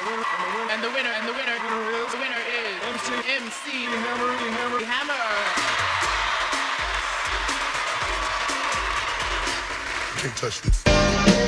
And the winner, and the winner, the winner is MC MC Hammer, Hammer. Hammer. Can't touch this.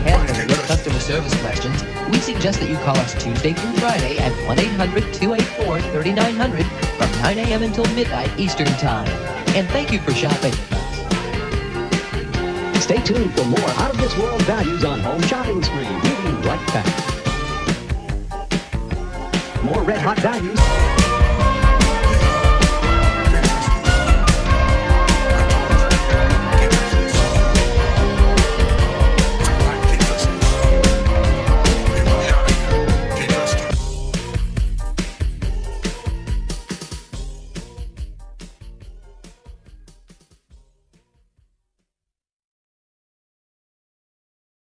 Handling your customer service questions, we suggest that you call us Tuesday through Friday at 1-800-284-3900 from 9 a.m. until midnight Eastern Time. And thank you for shopping. Stay tuned for more out of this world values on Home Shopping Spree. We'll be right back. More red hot values.